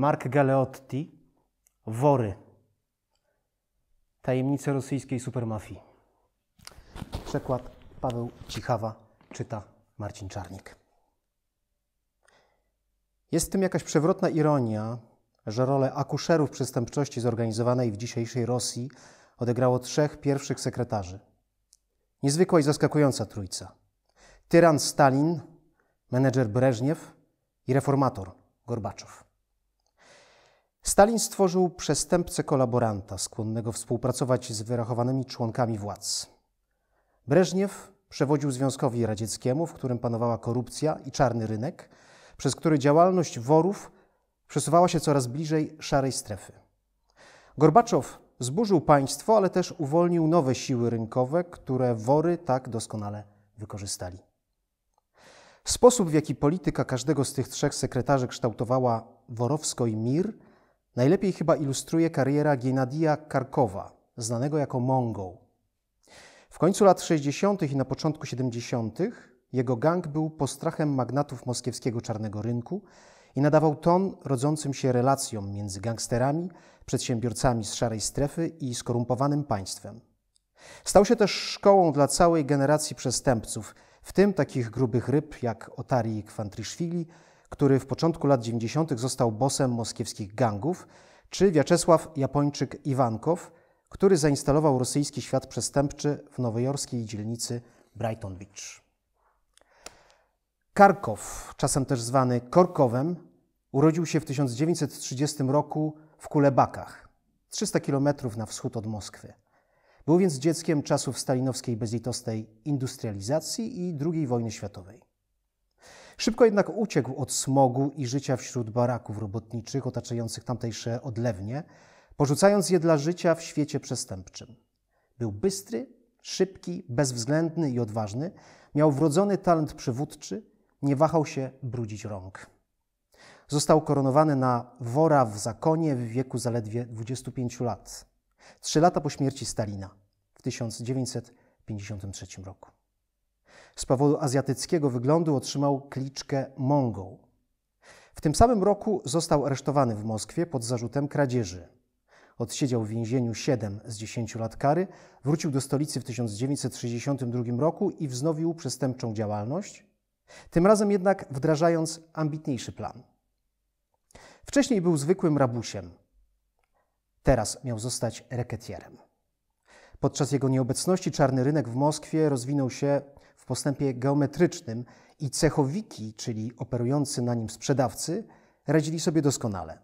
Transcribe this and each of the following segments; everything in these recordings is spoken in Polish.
Mark Galeotti, Wory. Tajemnice rosyjskiej supermafii. Przekład Paweł Cichawa, czyta Marcin Czarnik. Jest w tym jakaś przewrotna ironia, że rolę akuszerów przestępczości zorganizowanej w dzisiejszej Rosji odegrało trzech pierwszych sekretarzy. Niezwykła i zaskakująca trójca. Tyran Stalin, menedżer Breżniew i reformator Gorbaczow. Stalin stworzył przestępcę kolaboranta, skłonnego współpracować z wyrachowanymi członkami władz. Breżniew przewodził Związkowi Radzieckiemu, w którym panowała korupcja i czarny rynek, przez który działalność worów przesuwała się coraz bliżej szarej strefy. Gorbaczow zburzył państwo, ale też uwolnił nowe siły rynkowe, które wory tak doskonale wykorzystali. Sposób, w jaki polityka każdego z tych trzech sekretarzy kształtowała Worowsko i Mir, najlepiej chyba ilustruje kariera Giennadija Karkowa, znanego jako Mongol. W końcu lat 60. i na początku 70. jego gang był postrachem magnatów moskiewskiego czarnego rynku i nadawał ton rodzącym się relacjom między gangsterami, przedsiębiorcami z szarej strefy i skorumpowanym państwem. Stał się też szkołą dla całej generacji przestępców, w tym takich grubych ryb jak Otari Kwantriszwili, który w początku lat 90. został bosem moskiewskich gangów, czy Wiaczesław Japończyk Iwankow, który zainstalował rosyjski świat przestępczy w nowojorskiej dzielnicy Brighton Beach. Karkow, czasem też zwany Korkowem, urodził się w 1930 roku w Kulebakach, 300 kilometrów na wschód od Moskwy. Był więc dzieckiem czasów stalinowskiej bezlitosnej industrializacji i II wojny światowej. Szybko jednak uciekł od smogu i życia wśród baraków robotniczych otaczających tamtejsze odlewnie, porzucając je dla życia w świecie przestępczym. Był bystry, szybki, bezwzględny i odważny, miał wrodzony talent przywódczy, nie wahał się brudzić rąk. Został koronowany na wora w zakonie w wieku zaledwie 25 lat. Trzy lata po śmierci Stalina w 1953 roku. Z powodu azjatyckiego wyglądu otrzymał kliczkę Mongol. W tym samym roku został aresztowany w Moskwie pod zarzutem kradzieży. Odsiedział w więzieniu 7 z 10 lat kary, wrócił do stolicy w 1962 roku i wznowił przestępczą działalność, tym razem jednak wdrażając ambitniejszy plan. Wcześniej był zwykłym rabusiem, teraz miał zostać reketierem. Podczas jego nieobecności czarny rynek w Moskwie rozwinął się postępie geometrycznym i cechowiki, czyli operujący na nim sprzedawcy, radzili sobie doskonale.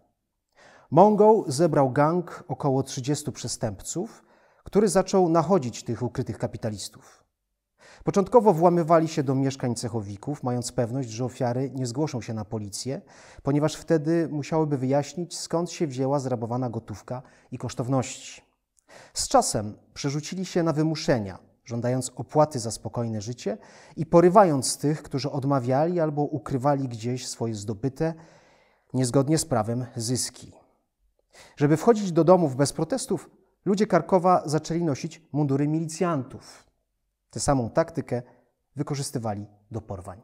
Mongol zebrał gang około 30 przestępców, który zaczął nachodzić tych ukrytych kapitalistów. Początkowo włamywali się do mieszkań cechowików, mając pewność, że ofiary nie zgłoszą się na policję, ponieważ wtedy musiałyby wyjaśnić, skąd się wzięła zrabowana gotówka i kosztowności. Z czasem przerzucili się na wymuszenia, żądając opłaty za spokojne życie i porywając tych, którzy odmawiali albo ukrywali gdzieś swoje zdobyte, niezgodnie z prawem, zyski. Żeby wchodzić do domów bez protestów, ludzie Karkowa zaczęli nosić mundury milicjantów. Tę samą taktykę wykorzystywali do porwań.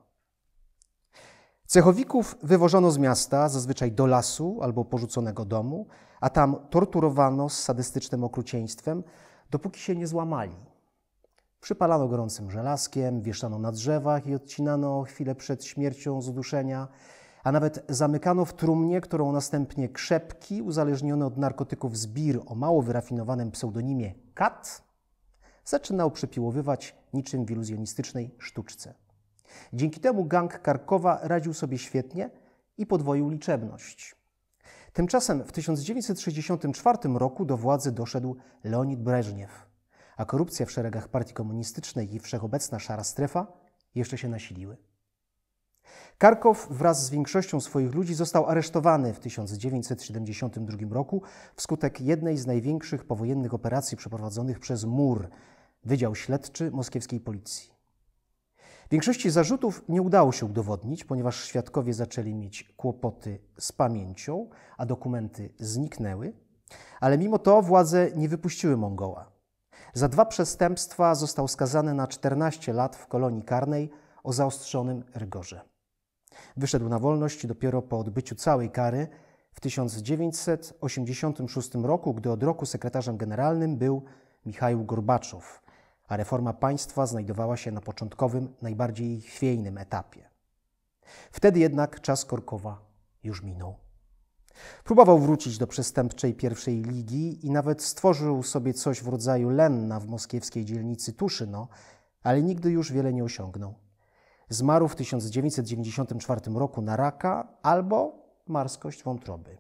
Cechowików wywożono z miasta, zazwyczaj do lasu albo porzuconego domu, a tam torturowano z sadystycznym okrucieństwem, dopóki się nie złamali. Przypalano gorącym żelazkiem, wieszano na drzewach i odcinano chwilę przed śmiercią z uduszenia, a nawet zamykano w trumnie, którą następnie krzepki, uzależniony od narkotyków zbir o mało wyrafinowanym pseudonimie Kat, zaczynał przepiłowywać niczym w iluzjonistycznej sztuczce. Dzięki temu gang Karkowa radził sobie świetnie i podwoił liczebność. Tymczasem w 1964 roku do władzy doszedł Leonid Breżniew, a korupcja w szeregach partii komunistycznej i wszechobecna szara strefa jeszcze się nasiliły. Karkow wraz z większością swoich ludzi został aresztowany w 1972 roku wskutek jednej z największych powojennych operacji przeprowadzonych przez MUR, Wydział Śledczy Moskiewskiej Policji. Większości zarzutów nie udało się udowodnić, ponieważ świadkowie zaczęli mieć kłopoty z pamięcią, a dokumenty zniknęły, ale mimo to władze nie wypuściły Mongoła. Za dwa przestępstwa został skazany na 14 lat w kolonii karnej o zaostrzonym rygorze. Wyszedł na wolność dopiero po odbyciu całej kary w 1986 roku, gdy od roku sekretarzem generalnym był Michał Gorbaczow, a reforma państwa znajdowała się na początkowym, najbardziej chwiejnym etapie. Wtedy jednak czas Korkowa już minął. Próbował wrócić do przestępczej pierwszej ligi i nawet stworzył sobie coś w rodzaju Lenna w moskiewskiej dzielnicy Tuszyno, ale nigdy już wiele nie osiągnął. Zmarł w 1994 roku na raka albo marskość wątroby.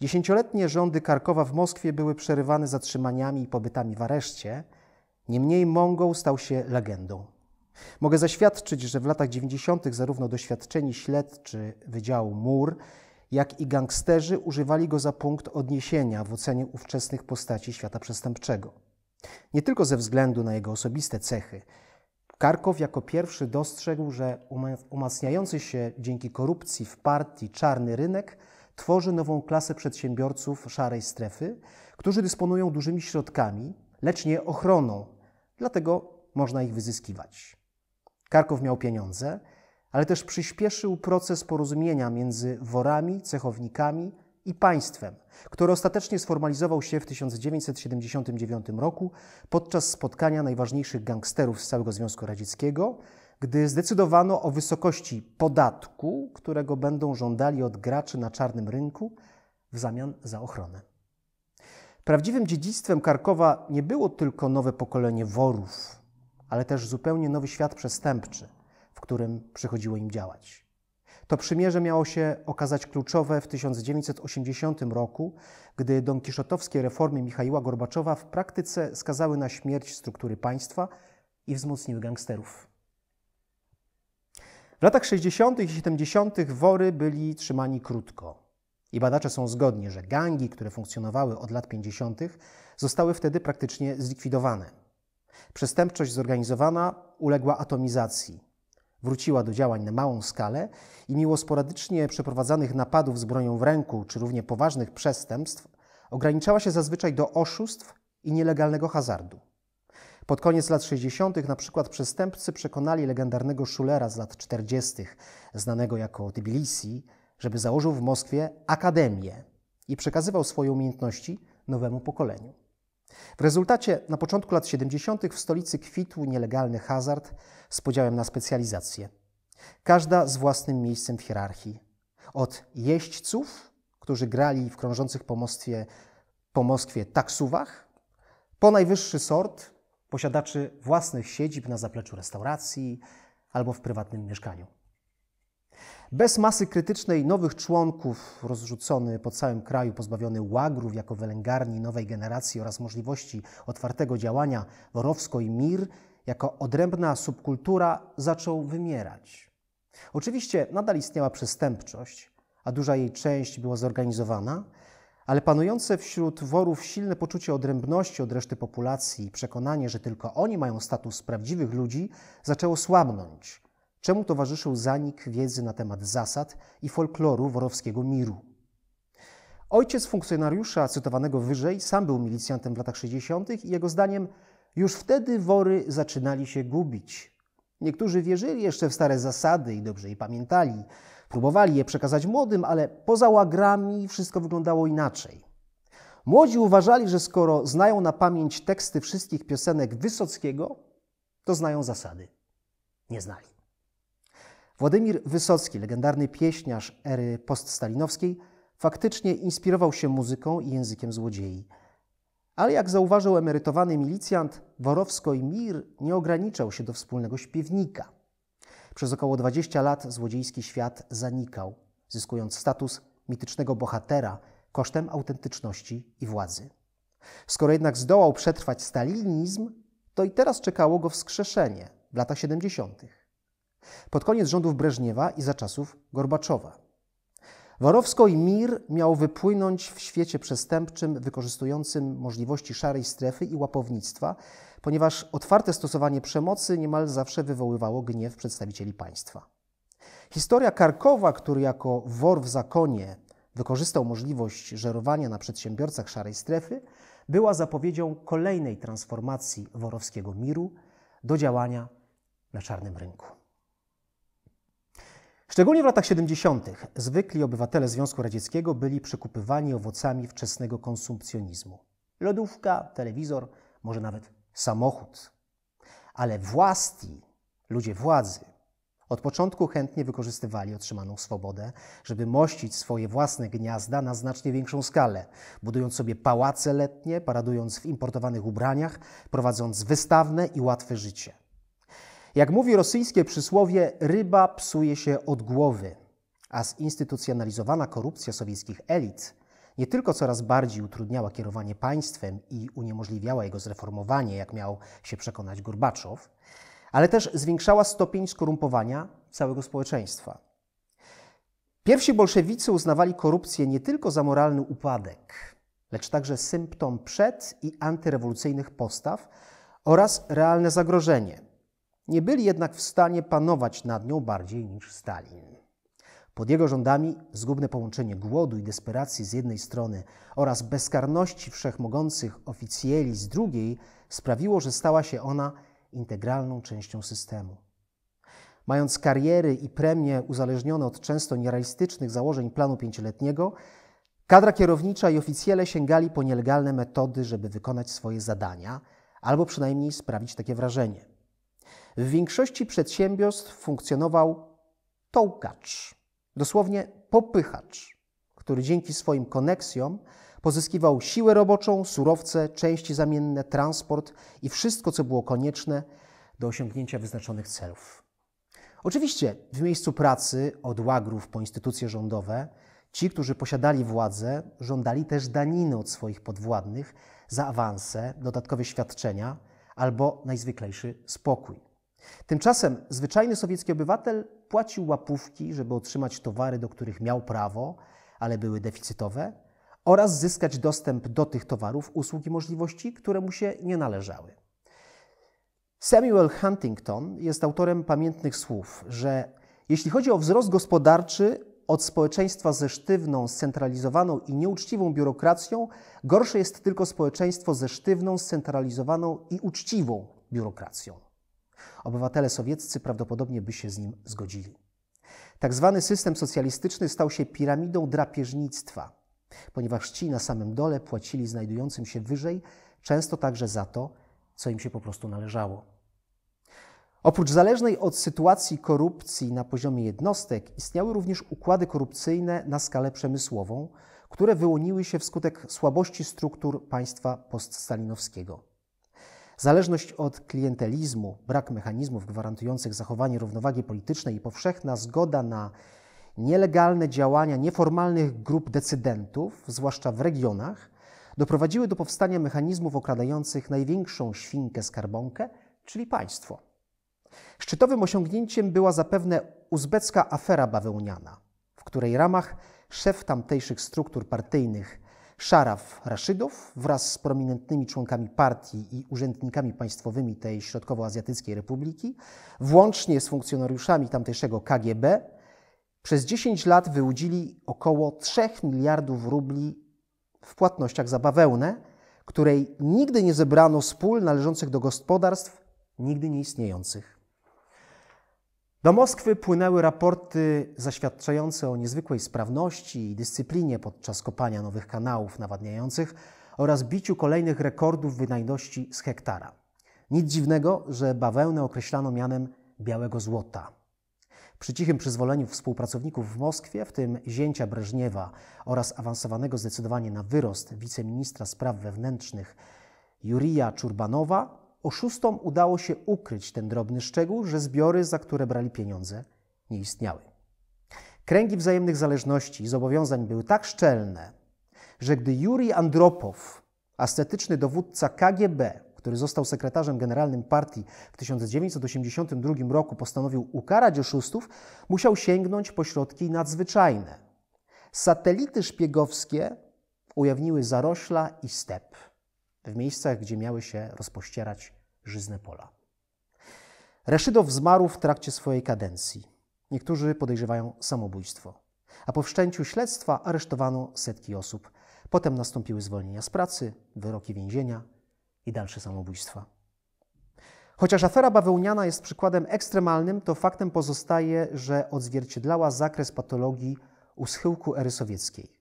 Dziesięcioletnie rządy Karkowa w Moskwie były przerywane zatrzymaniami i pobytami w areszcie. Niemniej Mongol stał się legendą. Mogę zaświadczyć, że w latach 90. zarówno doświadczeni śledczy Wydziału MUR, jak i gangsterzy używali go za punkt odniesienia w ocenie ówczesnych postaci świata przestępczego. Nie tylko ze względu na jego osobiste cechy. Karkow jako pierwszy dostrzegł, że umacniający się dzięki korupcji w partii czarny rynek tworzy nową klasę przedsiębiorców szarej strefy, którzy dysponują dużymi środkami, lecz nie ochroną, dlatego można ich wyzyskiwać. Karkow miał pieniądze, ale też przyspieszył proces porozumienia między worami, cechownikami i państwem, który ostatecznie sformalizował się w 1979 roku podczas spotkania najważniejszych gangsterów z całego Związku Radzieckiego, gdy zdecydowano o wysokości podatku, którego będą żądali od graczy na czarnym rynku w zamian za ochronę. Prawdziwym dziedzictwem Karkowa nie było tylko nowe pokolenie worów, ale też zupełnie nowy świat przestępczy, w którym przychodziło im działać. To przymierze miało się okazać kluczowe w 1980 roku, gdy donkiszotowskie reformy Michaiła Gorbaczowa w praktyce skazały na śmierć struktury państwa i wzmocniły gangsterów. W latach 60. i 70. wory byli trzymani krótko. I badacze są zgodni, że gangi, które funkcjonowały od lat 50., zostały wtedy praktycznie zlikwidowane. Przestępczość zorganizowana uległa atomizacji. Wróciła do działań na małą skalę i mimo sporadycznie przeprowadzanych napadów z bronią w ręku czy równie poważnych przestępstw, ograniczała się zazwyczaj do oszustw i nielegalnego hazardu. Pod koniec lat 60. na przykład przestępcy przekonali legendarnego Schulera z lat 40., znanego jako Tbilisi, żeby założył w Moskwie akademię i przekazywał swoje umiejętności nowemu pokoleniu. W rezultacie na początku lat 70. w stolicy kwitł nielegalny hazard z podziałem na specjalizacje. Każda z własnym miejscem w hierarchii. Od jeźdźców, którzy grali w krążących po Moskwie, po Moskwie taksówach, po najwyższy sort posiadaczy własnych siedzib na zapleczu restauracji albo w prywatnym mieszkaniu. Bez masy krytycznej nowych członków, rozrzucony po całym kraju, pozbawiony łagrów jako wylęgarni nowej generacji oraz możliwości otwartego działania Worowsko i Mir, jako odrębna subkultura zaczął wymierać. Oczywiście nadal istniała przestępczość, a duża jej część była zorganizowana, ale panujące wśród worów silne poczucie odrębności od reszty populacji i przekonanie, że tylko oni mają status prawdziwych ludzi, zaczęło słabnąć, czemu towarzyszył zanik wiedzy na temat zasad i folkloru worowskiego miru. Ojciec funkcjonariusza cytowanego wyżej sam był milicjantem w latach 60. i jego zdaniem już wtedy wory zaczynali się gubić. Niektórzy wierzyli jeszcze w stare zasady i dobrze je pamiętali. Próbowali je przekazać młodym, ale poza łagrami wszystko wyglądało inaczej. Młodzi uważali, że skoro znają na pamięć teksty wszystkich piosenek Wysockiego, to znają zasady. Nie znali. Władimir Wysocki, legendarny pieśniarz ery poststalinowskiej, faktycznie inspirował się muzyką i językiem złodziei. Ale jak zauważył emerytowany milicjant, Worowsko i Mir nie ograniczał się do wspólnego śpiewnika. Przez około 20 lat złodziejski świat zanikał, zyskując status mitycznego bohatera kosztem autentyczności i władzy. Skoro jednak zdołał przetrwać stalinizm, to i teraz czekało go wskrzeszenie w latach 70. Pod koniec rządów Breżniewa i za czasów Gorbaczowa. Warowsko i Mir miał wypłynąć w świecie przestępczym wykorzystującym możliwości szarej strefy i łapownictwa, ponieważ otwarte stosowanie przemocy niemal zawsze wywoływało gniew przedstawicieli państwa. Historia Karkowa, który jako wor w zakonie wykorzystał możliwość żerowania na przedsiębiorcach szarej strefy, była zapowiedzią kolejnej transformacji worowskiego miru do działania na czarnym rynku. Szczególnie w latach 70. zwykli obywatele Związku Radzieckiego byli przekupywani owocami wczesnego konsumpcjonizmu. Lodówka, telewizor, może nawet samochód. Ale własni, ludzie władzy, od początku chętnie wykorzystywali otrzymaną swobodę, żeby mościć swoje własne gniazda na znacznie większą skalę, budując sobie pałace letnie, paradując w importowanych ubraniach, prowadząc wystawne i łatwe życie. Jak mówi rosyjskie przysłowie, ryba psuje się od głowy, a zinstytucjonalizowana korupcja sowieckich elit nie tylko coraz bardziej utrudniała kierowanie państwem i uniemożliwiała jego zreformowanie, jak miał się przekonać Gorbaczow, ale też zwiększała stopień skorumpowania całego społeczeństwa. Pierwsi bolszewicy uznawali korupcję nie tylko za moralny upadek, lecz także symptom przed i antyrewolucyjnych postaw oraz realne zagrożenie. Nie byli jednak w stanie panować nad nią bardziej niż Stalin. Pod jego rządami zgubne połączenie głodu i desperacji z jednej strony oraz bezkarności wszechmogących oficjeli z drugiej sprawiło, że stała się ona integralną częścią systemu. Mając kariery i premie uzależnione od często nierealistycznych założeń planu pięcioletniego, kadra kierownicza i oficjele sięgali po nielegalne metody, żeby wykonać swoje zadania, albo przynajmniej sprawić takie wrażenie. W większości przedsiębiorstw funkcjonował tołkacz, dosłownie popychacz, który dzięki swoim koneksjom Pozyskiwał siłę roboczą, surowce, części zamienne, transport i wszystko, co było konieczne do osiągnięcia wyznaczonych celów. Oczywiście w miejscu pracy, od łagrów po instytucje rządowe, ci, którzy posiadali władzę, żądali też daniny od swoich podwładnych za awanse, dodatkowe świadczenia albo najzwyklejszy spokój. Tymczasem zwyczajny sowiecki obywatel płacił łapówki, żeby otrzymać towary, do których miał prawo, ale były deficytowe, oraz zyskać dostęp do tych towarów, usług i możliwości, które mu się nie należały. Samuel Huntington jest autorem pamiętnych słów, że jeśli chodzi o wzrost gospodarczy od społeczeństwa ze sztywną, scentralizowaną i nieuczciwą biurokracją, gorsze jest tylko społeczeństwo ze sztywną, scentralizowaną i uczciwą biurokracją. Obywatele sowieccy prawdopodobnie by się z nim zgodzili. Tak zwany system socjalistyczny stał się piramidą drapieżnictwa, ponieważ ci na samym dole płacili znajdującym się wyżej, często także za to, co im się po prostu należało. Oprócz zależnej od sytuacji korupcji na poziomie jednostek, istniały również układy korupcyjne na skalę przemysłową, które wyłoniły się wskutek słabości struktur państwa poststalinowskiego. Zależność od klientelizmu, brak mechanizmów gwarantujących zachowanie równowagi politycznej i powszechna zgoda na nielegalne działania nieformalnych grup decydentów, zwłaszcza w regionach, doprowadziły do powstania mechanizmów okradających największą świnkę skarbonkę, czyli państwo. Szczytowym osiągnięciem była zapewne uzbecka afera bawełniana, w której ramach szef tamtejszych struktur partyjnych Szaraf Raszydow wraz z prominentnymi członkami partii i urzędnikami państwowymi tej Środkowoazjatyckiej Republiki, włącznie z funkcjonariuszami tamtejszego KGB, przez 10 lat wyłudzili około 3 miliardów rubli w płatnościach za bawełnę, której nigdy nie zebrano z pól należących do gospodarstw nigdy nie istniejących. Do Moskwy płynęły raporty zaświadczające o niezwykłej sprawności i dyscyplinie podczas kopania nowych kanałów nawadniających oraz biciu kolejnych rekordów wydajności z hektara. Nic dziwnego, że bawełnę określano mianem białego złota. Przy cichym przyzwoleniu współpracowników w Moskwie, w tym zięcia Breżniewa oraz awansowanego zdecydowanie na wyrost wiceministra spraw wewnętrznych Jurija Czurbanowa, oszustom udało się ukryć ten drobny szczegół, że zbiory, za które brali pieniądze, nie istniały. Kręgi wzajemnych zależności i zobowiązań były tak szczelne, że gdy Jurij Andropow, ascetyczny dowódca KGB, który został sekretarzem generalnym partii w 1982 roku, postanowił ukarać oszustów, musiał sięgnąć po środki nadzwyczajne. Satelity szpiegowskie ujawniły zarośla i step w miejscach, gdzie miały się rozpościerać żyzne pola. Reszydow zmarł w trakcie swojej kadencji. Niektórzy podejrzewają samobójstwo. A po wszczęciu śledztwa aresztowano setki osób. Potem nastąpiły zwolnienia z pracy, wyroki więzienia, i dalsze samobójstwa. Chociaż afera bawełniana jest przykładem ekstremalnym, to faktem pozostaje, że odzwierciedlała zakres patologii u schyłku ery sowieckiej.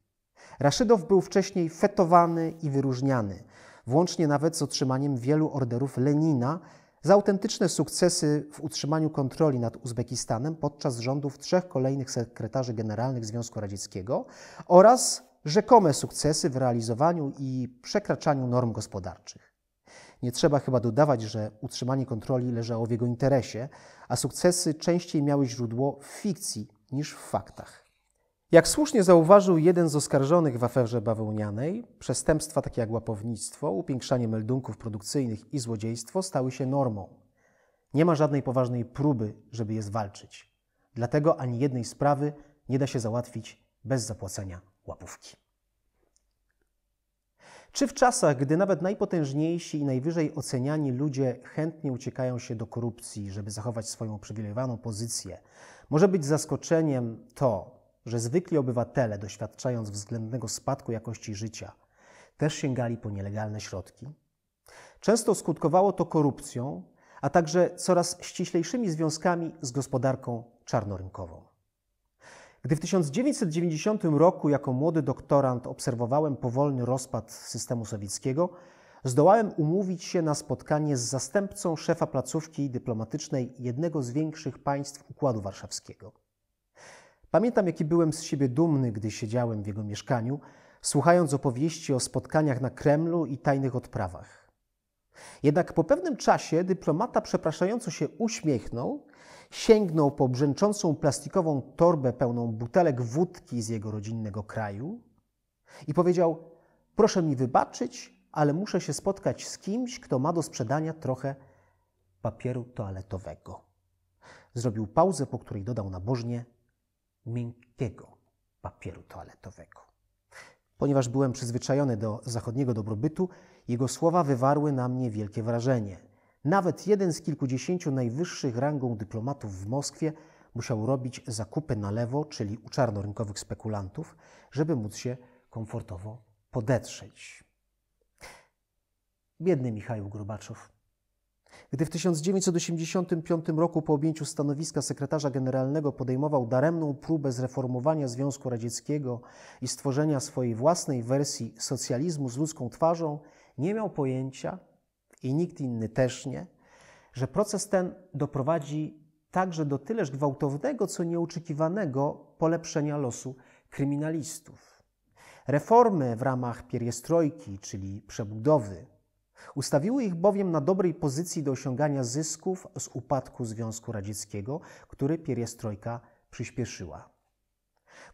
Raszydow był wcześniej fetowany i wyróżniany, włącznie nawet z otrzymaniem wielu orderów Lenina za autentyczne sukcesy w utrzymaniu kontroli nad Uzbekistanem podczas rządów trzech kolejnych sekretarzy generalnych Związku Radzieckiego oraz rzekome sukcesy w realizowaniu i przekraczaniu norm gospodarczych. Nie trzeba chyba dodawać, że utrzymanie kontroli leżało w jego interesie, a sukcesy częściej miały źródło w fikcji niż w faktach. Jak słusznie zauważył jeden z oskarżonych w aferze bawełnianej, przestępstwa takie jak łapownictwo, upiększanie meldunków produkcyjnych i złodziejstwo stały się normą. Nie ma żadnej poważnej próby, żeby je zwalczyć. Dlatego ani jednej sprawy nie da się załatwić bez zapłacenia łapówki. Czy w czasach, gdy nawet najpotężniejsi i najwyżej oceniani ludzie chętnie uciekają się do korupcji, żeby zachować swoją uprzywilejowaną pozycję, może być zaskoczeniem to, że zwykli obywatele, doświadczając względnego spadku jakości życia, też sięgali po nielegalne środki? Często skutkowało to korupcją, a także coraz ściślejszymi związkami z gospodarką czarnorynkową. Gdy w 1990 roku jako młody doktorant obserwowałem powolny rozpad systemu sowieckiego, zdołałem umówić się na spotkanie z zastępcą szefa placówki dyplomatycznej jednego z większych państw Układu Warszawskiego. Pamiętam, jaki byłem z siebie dumny, gdy siedziałem w jego mieszkaniu, słuchając opowieści o spotkaniach na Kremlu i tajnych odprawach. Jednak po pewnym czasie dyplomata przepraszająco się uśmiechnął, sięgnął po brzęczącą plastikową torbę pełną butelek wódki z jego rodzinnego kraju i powiedział: Proszę mi wybaczyć, ale muszę się spotkać z kimś, kto ma do sprzedania trochę papieru toaletowego. Zrobił pauzę, po której dodał nabożnie: miękkiego papieru toaletowego. Ponieważ byłem przyzwyczajony do zachodniego dobrobytu, jego słowa wywarły na mnie wielkie wrażenie. Nawet jeden z kilkudziesięciu najwyższych rangą dyplomatów w Moskwie musiał robić zakupy na lewo, czyli u czarnorynkowych spekulantów, żeby móc się komfortowo podetrzeć. Biedny Michał Grubaczow. Gdy w 1985 roku po objęciu stanowiska sekretarza generalnego podejmował daremną próbę zreformowania Związku Radzieckiego i stworzenia swojej własnej wersji socjalizmu z ludzką twarzą, nie miał pojęcia, i nikt inny też nie, że proces ten doprowadzi także do tyleż gwałtownego, co nieoczekiwanego polepszenia losu kryminalistów. Reformy w ramach pieriestrojki, czyli przebudowy, Ustawiły ich bowiem na dobrej pozycji do osiągania zysków z upadku Związku Radzieckiego, który pieriestrojka przyspieszyła.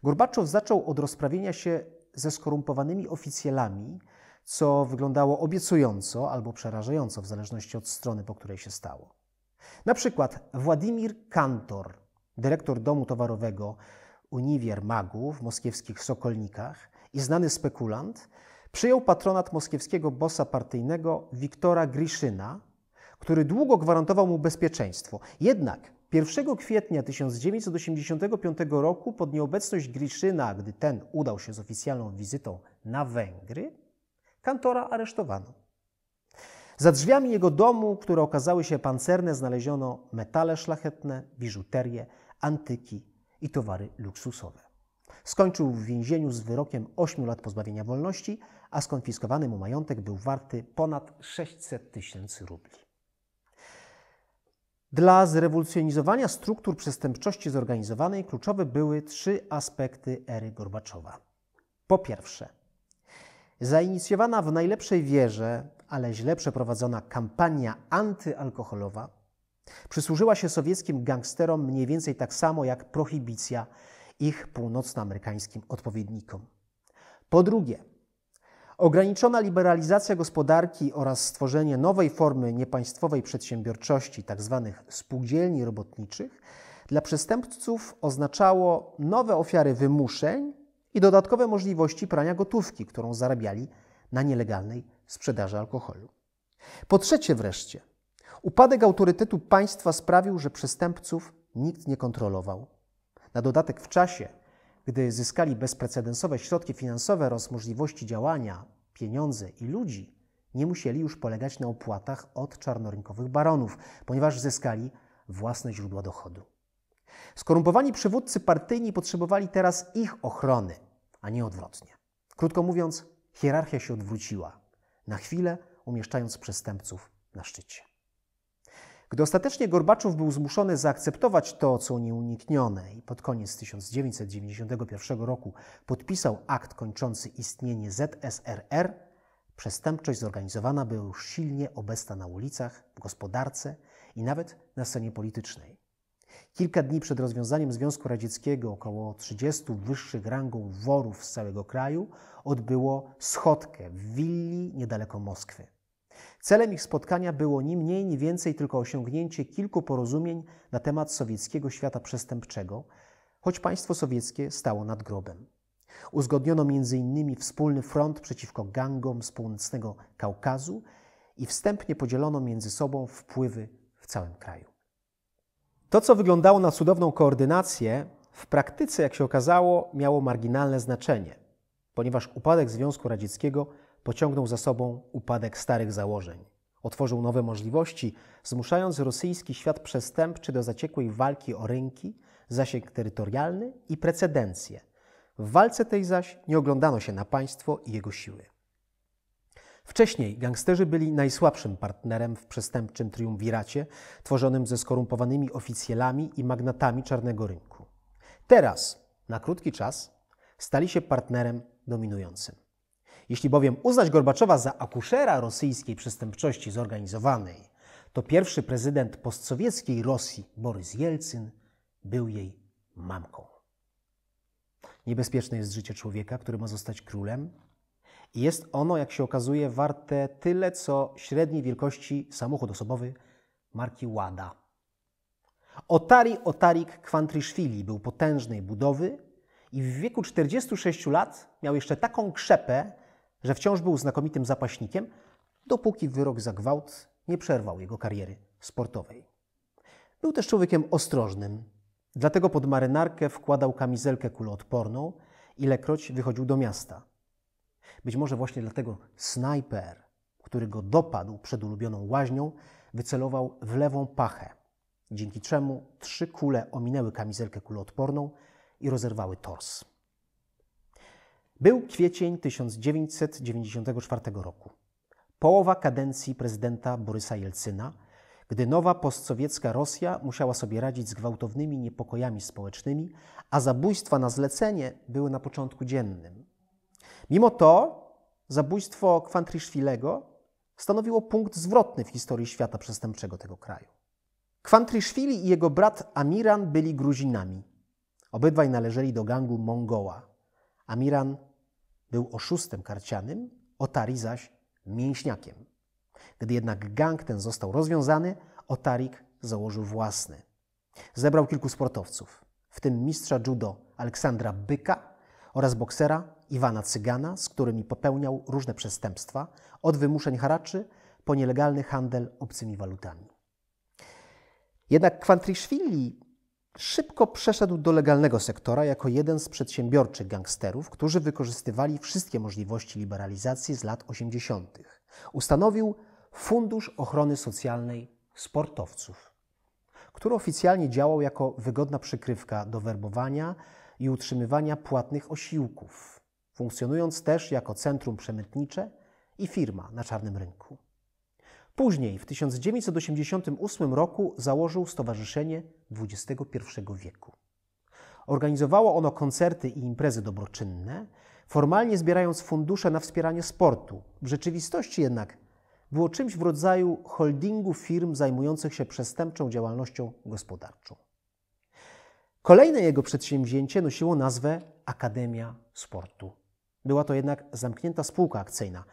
Gorbaczow zaczął od rozprawienia się ze skorumpowanymi oficjalami, co wyglądało obiecująco albo przerażająco, w zależności od strony, po której się stało. Na przykład Władimir Kantor, dyrektor domu towarowego Uniwier Magu w moskiewskich Sokolnikach i znany spekulant, przyjął patronat moskiewskiego bossa partyjnego Wiktora Griszyna, który długo gwarantował mu bezpieczeństwo. Jednak 1 kwietnia 1985 roku pod nieobecność Griszyna, gdy ten udał się z oficjalną wizytą na Węgry, kantora aresztowano. Za drzwiami jego domu, które okazały się pancerne, znaleziono metale szlachetne, biżuterię, antyki i towary luksusowe. Skończył w więzieniu z wyrokiem 8 lat pozbawienia wolności, a skonfiskowany mu majątek był warty ponad 600 tysięcy rubli. Dla zrewolucjonizowania struktur przestępczości zorganizowanej kluczowe były trzy aspekty ery Gorbaczowa. Po pierwsze, zainicjowana w najlepszej wierze, ale źle przeprowadzona kampania antyalkoholowa przysłużyła się sowieckim gangsterom mniej więcej tak samo jak prohibicja ich północnoamerykańskim odpowiednikom. Po drugie, ograniczona liberalizacja gospodarki oraz stworzenie nowej formy niepaństwowej przedsiębiorczości, tzw. Tak spółdzielni robotniczych, dla przestępców oznaczało nowe ofiary wymuszeń i dodatkowe możliwości prania gotówki, którą zarabiali na nielegalnej sprzedaży alkoholu. Po trzecie wreszcie, upadek autorytetu państwa sprawił, że przestępców nikt nie kontrolował. Na dodatek w czasie, gdy zyskali bezprecedensowe środki finansowe oraz możliwości działania, pieniądze i ludzi, nie musieli już polegać na opłatach od czarnorynkowych baronów, ponieważ zyskali własne źródła dochodu. Skorumpowani przywódcy partyjni potrzebowali teraz ich ochrony, a nie odwrotnie. Krótko mówiąc, hierarchia się odwróciła, na chwilę umieszczając przestępców na szczycie. Gdy ostatecznie Gorbaczow był zmuszony zaakceptować to, co nieuniknione i pod koniec 1991 roku podpisał akt kończący istnienie ZSRR, przestępczość zorganizowana była już silnie obecna na ulicach, w gospodarce i nawet na scenie politycznej. Kilka dni przed rozwiązaniem Związku Radzieckiego około 30 wyższych rangą worów z całego kraju odbyło schodkę w willi niedaleko Moskwy. Celem ich spotkania było ni mniej, ni więcej tylko osiągnięcie kilku porozumień na temat sowieckiego świata przestępczego, choć państwo sowieckie stało nad grobem. Uzgodniono m.in. wspólny front przeciwko gangom z północnego Kaukazu i wstępnie podzielono między sobą wpływy w całym kraju. To, co wyglądało na cudowną koordynację, w praktyce, jak się okazało, miało marginalne znaczenie, ponieważ upadek Związku Radzieckiego pociągnął za sobą upadek starych założeń. Otworzył nowe możliwości, zmuszając rosyjski świat przestępczy do zaciekłej walki o rynki, zasięg terytorialny i precedencje. W walce tej zaś nie oglądano się na państwo i jego siły. Wcześniej gangsterzy byli najsłabszym partnerem w przestępczym triumviracie, tworzonym ze skorumpowanymi oficjelami i magnatami czarnego rynku. Teraz, na krótki czas, stali się partnerem dominującym. Jeśli bowiem uznać Gorbaczowa za akuszera rosyjskiej przestępczości zorganizowanej, to pierwszy prezydent postsowieckiej Rosji, Borys Jelcyn, był jej mamką. Niebezpieczne jest życie człowieka, który ma zostać królem, i jest ono, jak się okazuje, warte tyle, co średniej wielkości samochód osobowy marki Łada. Otari Otarik Kwantriszwili był potężnej budowy i w wieku 46 lat miał jeszcze taką krzepę, że wciąż był znakomitym zapaśnikiem, dopóki wyrok za gwałt nie przerwał jego kariery sportowej. Był też człowiekiem ostrożnym, dlatego pod marynarkę wkładał kamizelkę kuloodporną, ilekroć wychodził do miasta. Być może właśnie dlatego snajper, który go dopadł przed ulubioną łaźnią, wycelował w lewą pachę, dzięki czemu trzy kule ominęły kamizelkę kuloodporną i rozerwały tors. Był kwiecień 1994 roku. Połowa kadencji prezydenta Borysa Jelcyna, gdy nowa postsowiecka Rosja musiała sobie radzić z gwałtownymi niepokojami społecznymi, a zabójstwa na zlecenie były na początku dziennym. Mimo to zabójstwo Kwantriszwilego stanowiło punkt zwrotny w historii świata przestępczego tego kraju. Kwantriszwili i jego brat Amiran byli Gruzinami. Obydwaj należeli do gangu Mongoła. Amiran był oszustem karcianym, Otari zaś mięśniakiem. Gdy jednak gang ten został rozwiązany, Otarik założył własny. Zebrał kilku sportowców, w tym mistrza judo Aleksandra Byka oraz boksera Iwana Cygana, z którymi popełniał różne przestępstwa, od wymuszeń haraczy po nielegalny handel obcymi walutami. Jednak Kwantriszwili szybko przeszedł do legalnego sektora jako jeden z przedsiębiorczych gangsterów, którzy wykorzystywali wszystkie możliwości liberalizacji z lat 80. Ustanowił Fundusz Ochrony Socjalnej Sportowców, który oficjalnie działał jako wygodna przykrywka do werbowania i utrzymywania płatnych osiłków, funkcjonując też jako centrum przemytnicze i firma na czarnym rynku. Później, w 1988 roku, założył Stowarzyszenie XXI wieku. Organizowało ono koncerty i imprezy dobroczynne, formalnie zbierając fundusze na wspieranie sportu. W rzeczywistości jednak było czymś w rodzaju holdingu firm zajmujących się przestępczą działalnością gospodarczą. Kolejne jego przedsięwzięcie nosiło nazwę Akademia Sportu. Była to jednak zamknięta spółka akcyjna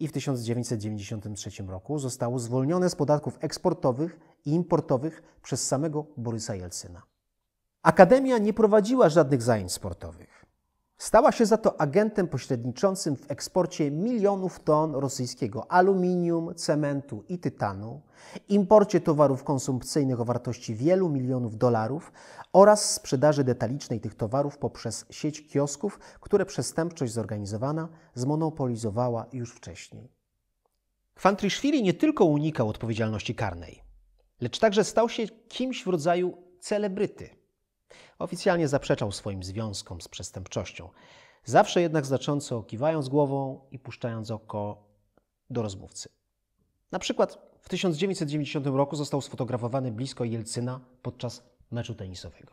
i w 1993 roku zostało zwolnione z podatków eksportowych i importowych przez samego Borysa Jelcyna. Akademia nie prowadziła żadnych zajęć sportowych. Stała się za to agentem pośredniczącym w eksporcie milionów ton rosyjskiego aluminium, cementu i tytanu, imporcie towarów konsumpcyjnych o wartości wielu milionów dolarów oraz sprzedaży detalicznej tych towarów poprzez sieć kiosków, które przestępczość zorganizowana zmonopolizowała już wcześniej. Kwantriszwili nie tylko unikał odpowiedzialności karnej, lecz także stał się kimś w rodzaju celebryty. Oficjalnie zaprzeczał swoim związkom z przestępczością, zawsze jednak znacząco kiwając głową i puszczając oko do rozmówcy. Na przykład w 1990 roku został sfotografowany blisko Jelcyna podczas meczu tenisowego.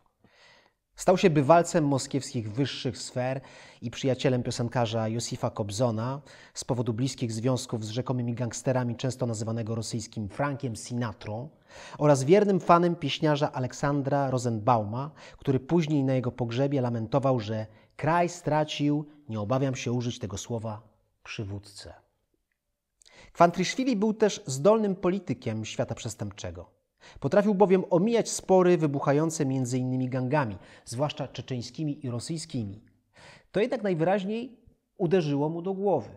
Stał się bywalcem moskiewskich wyższych sfer i przyjacielem piosenkarza Josifa Kobzona z powodu bliskich związków z rzekomymi gangsterami, często nazywanego rosyjskim Frankiem Sinatrą, oraz wiernym fanem pieśniarza Aleksandra Rosenbauma, który później na jego pogrzebie lamentował, że kraj stracił, nie obawiam się użyć tego słowa, przywódcę. Kwantriszwili był też zdolnym politykiem świata przestępczego. Potrafił bowiem omijać spory wybuchające między innymi gangami, zwłaszcza czeczeńskimi i rosyjskimi. To jednak najwyraźniej uderzyło mu do głowy.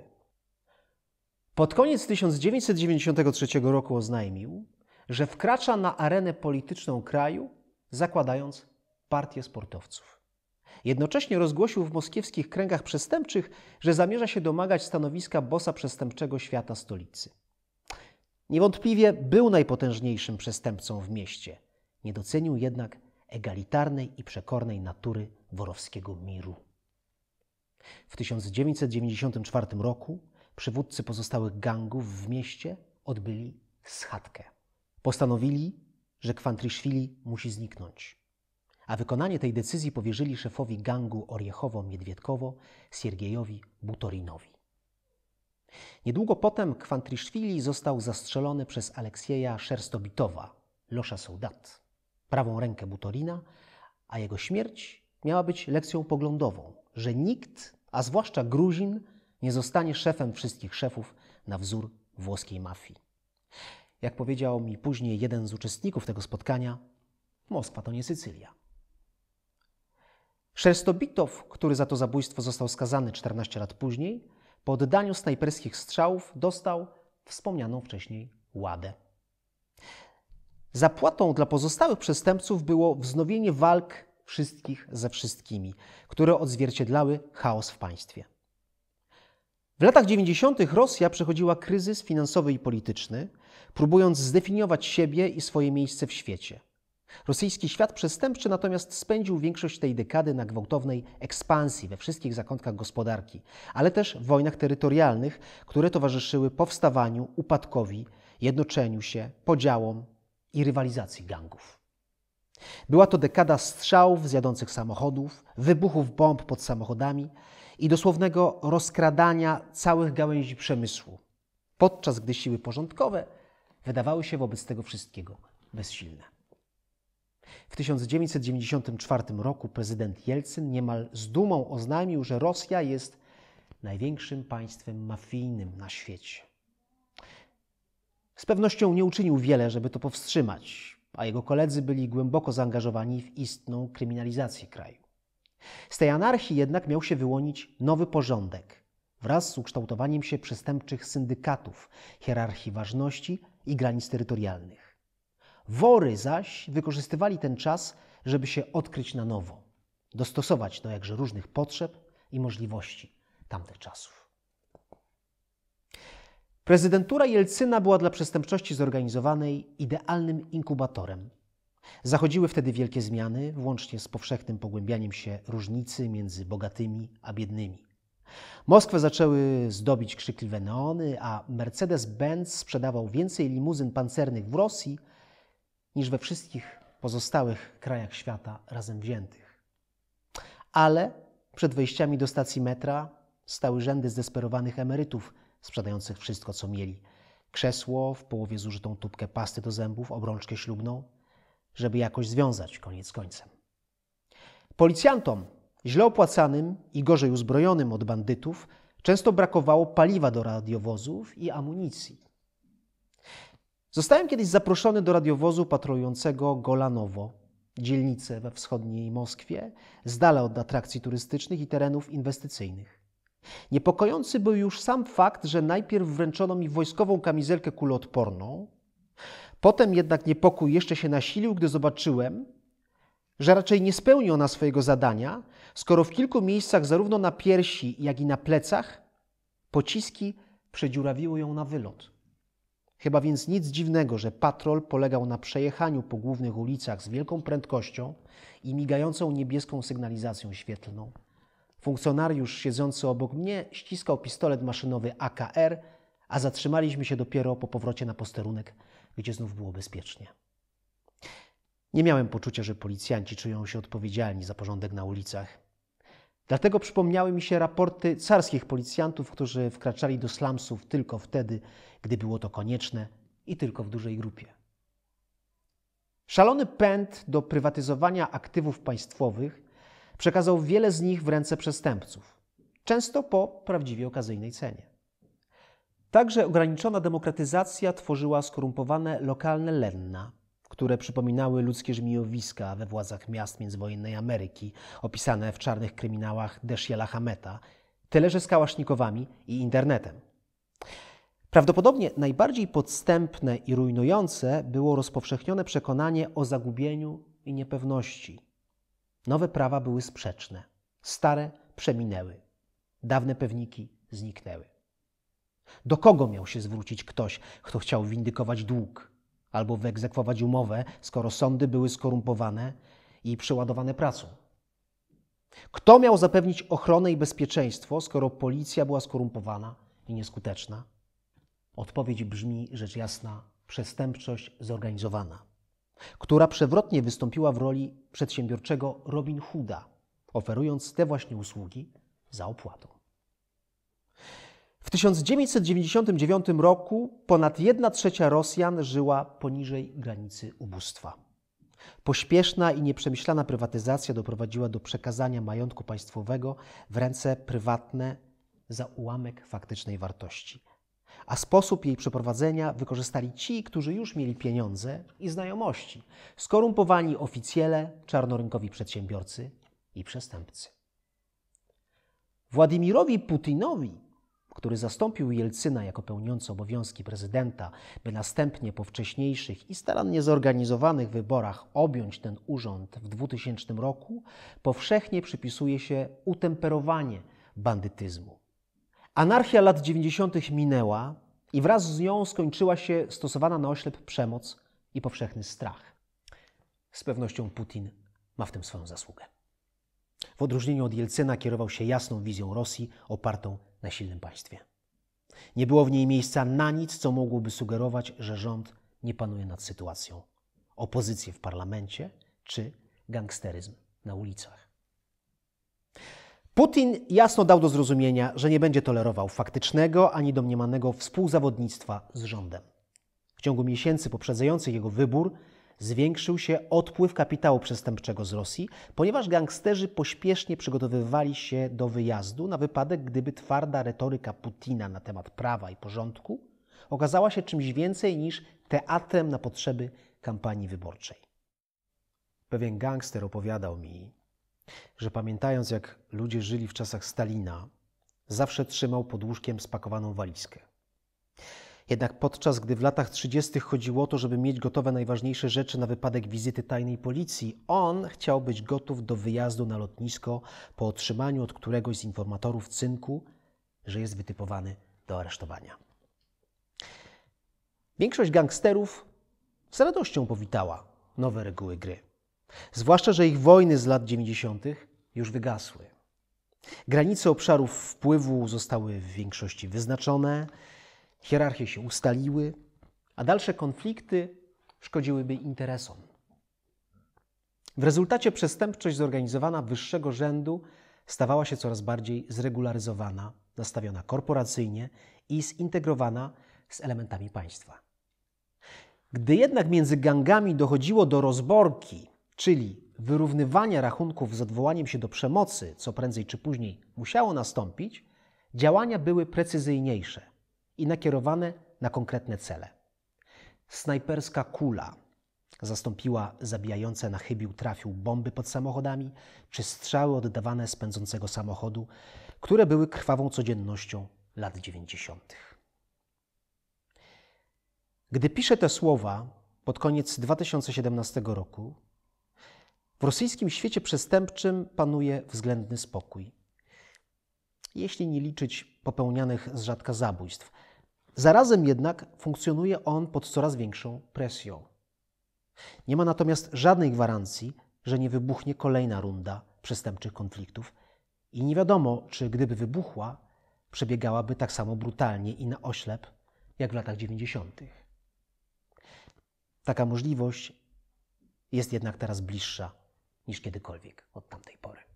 Pod koniec 1993 roku oznajmił, że wkracza na arenę polityczną kraju, zakładając partię sportowców. Jednocześnie rozgłosił w moskiewskich kręgach przestępczych, że zamierza się domagać stanowiska bossa przestępczego świata stolicy. Niewątpliwie był najpotężniejszym przestępcą w mieście. Nie docenił jednak egalitarnej i przekornej natury worowskiego miru. W 1994 roku przywódcy pozostałych gangów w mieście odbyli schatkę. Postanowili, że Kwantriszwili musi zniknąć, a wykonanie tej decyzji powierzyli szefowi gangu Oriechowo-Miedwiedkowo Siergiejowi Butorinowi. Niedługo potem Kwantriszwili został zastrzelony przez Aleksieja Szerstobitowa, Losza Soldat, prawą rękę Butorina, a jego śmierć miała być lekcją poglądową, że nikt, a zwłaszcza Gruzin, nie zostanie szefem wszystkich szefów na wzór włoskiej mafii. Jak powiedział mi później jeden z uczestników tego spotkania, Moskwa to nie Sycylia. Szerstobitow, który za to zabójstwo został skazany 14 lat później, po oddaniu snajperskich strzałów dostał wspomnianą wcześniej ładę. Zapłatą dla pozostałych przestępców było wznowienie walk wszystkich ze wszystkimi, które odzwierciedlały chaos w państwie. W latach 90. Rosja przechodziła kryzys finansowy i polityczny, próbując zdefiniować siebie i swoje miejsce w świecie. Rosyjski świat przestępczy natomiast spędził większość tej dekady na gwałtownej ekspansji we wszystkich zakątkach gospodarki, ale też wojnach terytorialnych, które towarzyszyły powstawaniu, upadkowi, jednoczeniu się, podziałom i rywalizacji gangów. Była to dekada strzałów z jadących samochodów, wybuchów bomb pod samochodami i dosłownego rozkradania całych gałęzi przemysłu, podczas gdy siły porządkowe wydawały się wobec tego wszystkiego bezsilne. W 1994 roku prezydent Jelcyn niemal z dumą oznajmił, że Rosja jest największym państwem mafijnym na świecie. Z pewnością nie uczynił wiele, żeby to powstrzymać, a jego koledzy byli głęboko zaangażowani w istną kryminalizację kraju. Z tej anarchii jednak miał się wyłonić nowy porządek wraz z ukształtowaniem się przestępczych syndykatów, hierarchii ważności i granic terytorialnych. Wory zaś wykorzystywali ten czas, żeby się odkryć na nowo, dostosować do jakże różnych potrzeb i możliwości tamtych czasów. Prezydentura Jelcyna była dla przestępczości zorganizowanej idealnym inkubatorem. Zachodziły wtedy wielkie zmiany, włącznie z powszechnym pogłębianiem się różnicy między bogatymi a biednymi. Moskwę zaczęły zdobić krzykliwe neony, a Mercedes-Benz sprzedawał więcej limuzyn pancernych w Rosji niż we wszystkich pozostałych krajach świata razem wziętych. Ale przed wejściami do stacji metra stały rzędy zdesperowanych emerytów sprzedających wszystko, co mieli. Krzesło, w połowie zużytą tubkę pasty do zębów, obrączkę ślubną, żeby jakoś związać koniec końcem. Policjantom, źle opłacanym i gorzej uzbrojonym od bandytów, często brakowało paliwa do radiowozów i amunicji. Zostałem kiedyś zaproszony do radiowozu patrolującego Golanowo, dzielnicę we wschodniej Moskwie, z dala od atrakcji turystycznych i terenów inwestycyjnych. Niepokojący był już sam fakt, że najpierw wręczono mi wojskową kamizelkę kuloodporną, potem jednak niepokój jeszcze się nasilił, gdy zobaczyłem, że raczej nie spełni ona swojego zadania, skoro w kilku miejscach, zarówno na piersi, jak i na plecach, pociski przedziurawiły ją na wylot. Chyba więc nic dziwnego, że patrol polegał na przejechaniu po głównych ulicach z wielką prędkością i migającą niebieską sygnalizacją świetlną. Funkcjonariusz siedzący obok mnie ściskał pistolet maszynowy AKR, a zatrzymaliśmy się dopiero po powrocie na posterunek, gdzie znów było bezpiecznie. Nie miałem poczucia, że policjanci czują się odpowiedzialni za porządek na ulicach. Dlatego przypomniały mi się raporty carskich policjantów, którzy wkraczali do slumsów tylko wtedy, gdy było to konieczne i tylko w dużej grupie. Szalony pęd do prywatyzowania aktywów państwowych przekazał wiele z nich w ręce przestępców, często po prawdziwie okazyjnej cenie. Także ograniczona demokratyzacja tworzyła skorumpowane lokalne lenna, które przypominały ludzkie żmijowiska we władzach miast międzywojennej Ameryki, opisane w czarnych kryminałach Deshiela Hameta, tyle że z kałasznikowami i internetem. Prawdopodobnie najbardziej podstępne i rujnujące było rozpowszechnione przekonanie o zagubieniu i niepewności. Nowe prawa były sprzeczne, stare przeminęły, dawne pewniki zniknęły. Do kogo miał się zwrócić ktoś, kto chciał windykować dług albo wyegzekwować umowę, skoro sądy były skorumpowane i przeładowane pracą? Kto miał zapewnić ochronę i bezpieczeństwo, skoro policja była skorumpowana i nieskuteczna? Odpowiedź brzmi rzecz jasna: przestępczość zorganizowana, która przewrotnie wystąpiła w roli przedsiębiorczego Robin Hooda, oferując te właśnie usługi za opłatą. W 1999 roku ponad 1 trzecia Rosjan żyła poniżej granicy ubóstwa. Pośpieszna i nieprzemyślana prywatyzacja doprowadziła do przekazania majątku państwowego w ręce prywatne za ułamek faktycznej wartości. A sposób jej przeprowadzenia wykorzystali ci, którzy już mieli pieniądze i znajomości, skorumpowani oficjele, czarnorynkowi przedsiębiorcy i przestępcy. Władimirowi Putinowi który zastąpił Jelcyna jako pełniący obowiązki prezydenta, by następnie po wcześniejszych i starannie zorganizowanych wyborach objąć ten urząd w 2000 roku, powszechnie przypisuje się utemperowanie bandytyzmu. Anarchia lat 90. minęła i wraz z nią skończyła się stosowana na oślep przemoc i powszechny strach. Z pewnością Putin ma w tym swoją zasługę. W odróżnieniu od Jelcyna kierował się jasną wizją Rosji opartą na silnym państwie. Nie było w niej miejsca na nic, co mogłoby sugerować, że rząd nie panuje nad sytuacją. Opozycję w parlamencie czy gangsteryzm na ulicach. Putin jasno dał do zrozumienia, że nie będzie tolerował faktycznego ani domniemanego współzawodnictwa z rządem. W ciągu miesięcy poprzedzających jego wybór zwiększył się odpływ kapitału przestępczego z Rosji, ponieważ gangsterzy pośpiesznie przygotowywali się do wyjazdu na wypadek, gdyby twarda retoryka Putina na temat prawa i porządku okazała się czymś więcej niż teatrem na potrzeby kampanii wyborczej. Pewien gangster opowiadał mi, że pamiętając jak ludzie żyli w czasach Stalina, zawsze trzymał pod łóżkiem spakowaną walizkę. Jednak podczas gdy w latach 30. chodziło o to, żeby mieć gotowe najważniejsze rzeczy na wypadek wizyty tajnej policji, on chciał być gotów do wyjazdu na lotnisko po otrzymaniu od któregoś z informatorów cynku, że jest wytypowany do aresztowania. Większość gangsterów z radością powitała nowe reguły gry. Zwłaszcza, że ich wojny z lat 90. już wygasły. Granice obszarów wpływu zostały w większości wyznaczone, hierarchie się ustaliły, a dalsze konflikty szkodziłyby interesom. W rezultacie przestępczość zorganizowana wyższego rzędu stawała się coraz bardziej zregularyzowana, nastawiona korporacyjnie i zintegrowana z elementami państwa. Gdy jednak między gangami dochodziło do rozborki, czyli wyrównywania rachunków z odwołaniem się do przemocy, co prędzej czy później musiało nastąpić, działania były precyzyjniejsze i nakierowane na konkretne cele. Snajperska kula zastąpiła zabijające na chybił trafił bomby pod samochodami, czy strzały oddawane z pędzącego samochodu, które były krwawą codziennością lat 90. Gdy piszę te słowa pod koniec 2017 roku, w rosyjskim świecie przestępczym panuje względny spokój. Jeśli nie liczyć popełnianych z rzadka zabójstw, Zarazem jednak funkcjonuje on pod coraz większą presją. Nie ma natomiast żadnej gwarancji, że nie wybuchnie kolejna runda przestępczych konfliktów i nie wiadomo, czy gdyby wybuchła, przebiegałaby tak samo brutalnie i na oślep jak w latach 90. Taka możliwość jest jednak teraz bliższa niż kiedykolwiek od tamtej pory.